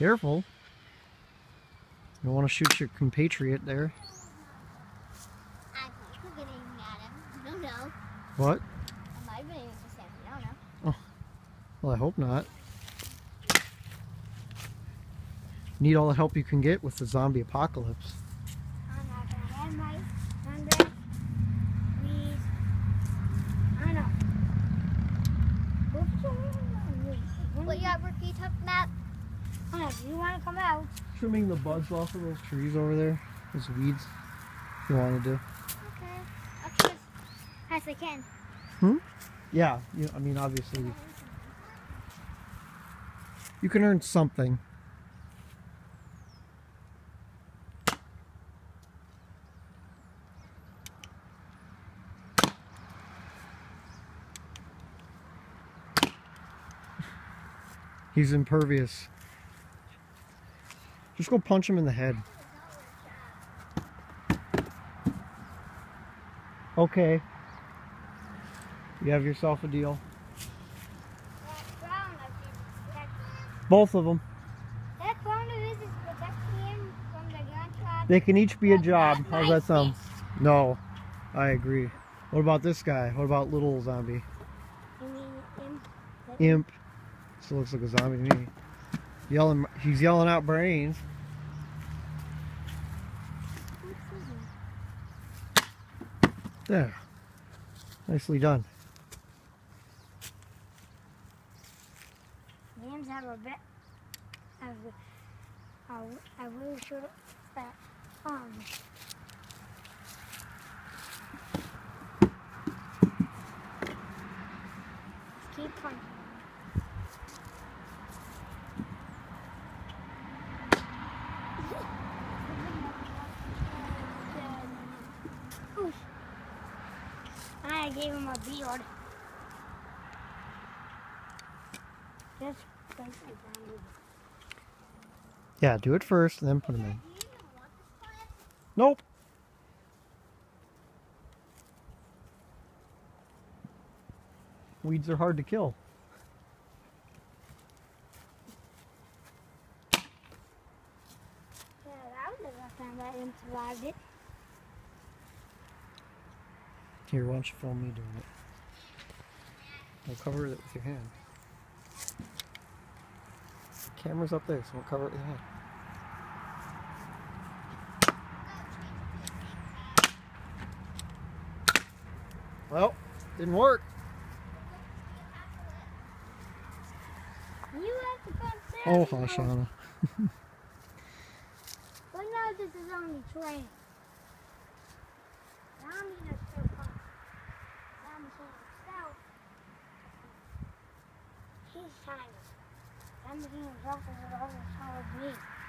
Careful. You don't want to shoot your compatriot there. I think we're getting at him. I don't know. What? I might have been able to say, I don't know. Oh. Well, I hope not. Need all the help you can get with the zombie apocalypse. I'm not gonna have my hundred. Please. I know. What yacht work are you talking do you want to come out? Trimming the buds off of those trees over there, those weeds. You want to do? Okay. I'll try as I can. Hmm? Yeah. You, I mean, obviously, you can earn something. He's impervious. Just go punch him in the head. Okay. You have yourself a deal. That ground of his is protecting Both of them. That ground of his is protecting him from the gunshot. They can each be a job. How's that sound? No, I agree. What about this guy? What about little zombie? You mean him? Imp. Still looks like a zombie to me. Yelling, he's yelling out brains. There. Nicely done. Names have a bit. Have a, a, a really short uh, arm. I gave him a beard. Just place it down. Yeah, do it first, and then put him in. Nope. Weeds are hard to kill. Yeah, that was the last time him survived it. Here, why don't you film me doing it? I'll cover it with your hand. The Camera's up there, so I'll cover it with your hand. Well, didn't work. You have to come Oh, down. Hashana. But now this is only train. Zombie is still fun. Zombie himself. He's tiny. Zombie himself is all the solid meat.